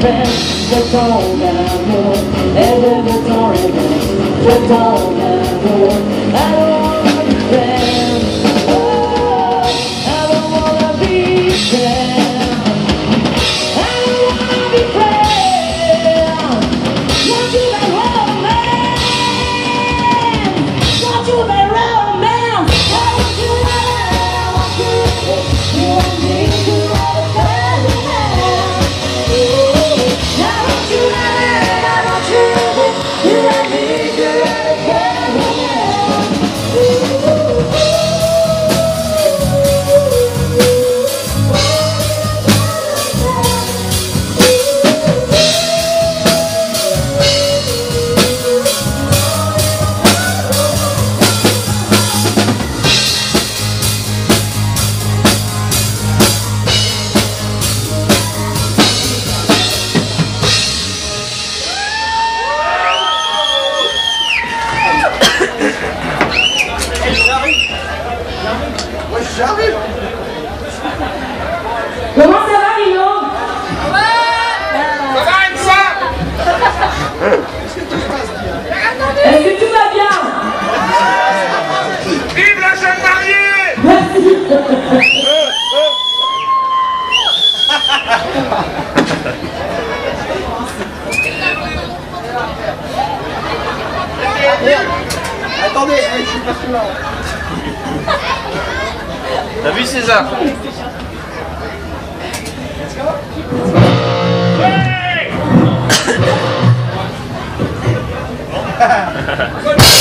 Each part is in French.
The that's all I know. And then it's all right, that's all I know. J'arrive. Comment ça va, Lino Ça va, Elsa euh, Est-ce que tout va bien Vive la jeune mariée Merci Attendez, eh, je suis pas là. T'as vu César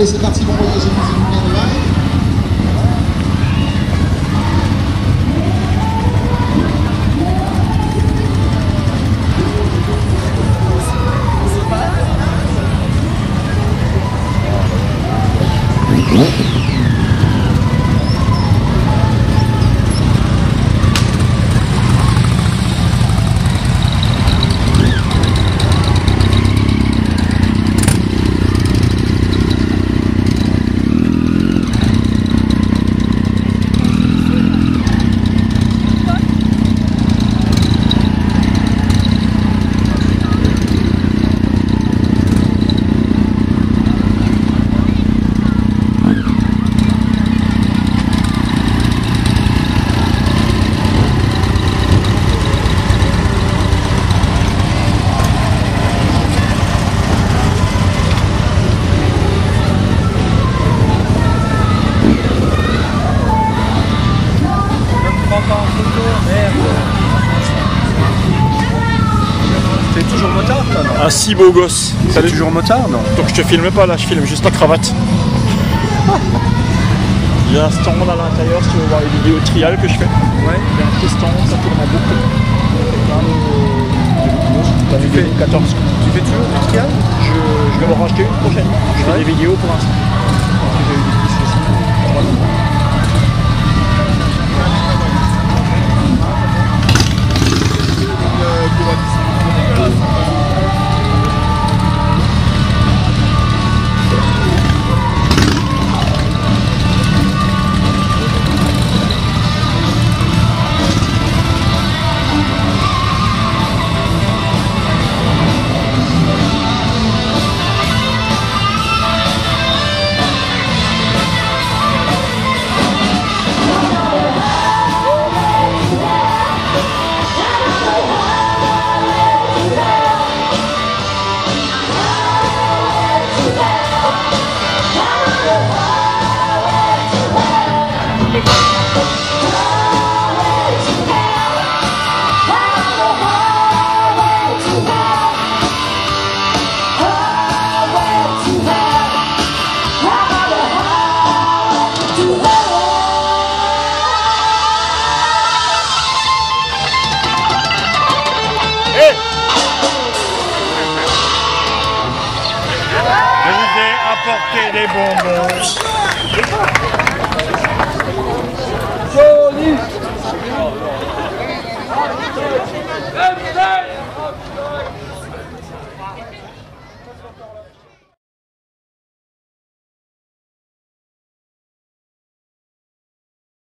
Allez, c'est parti si beau gosse. T'es toujours motard non Donc je te filme pas là, je filme juste la cravate. Il y a un stand à l'intérieur si tu veux voir les vidéos trial que je fais. Ouais. Il y a un petit stand, ça tourne à beaucoup. Tu fais 14. Tu fais toujours du trial Je, je vais en racheter une prochaine. Je fais des vidéos pour l'instant. apporter des bonbons.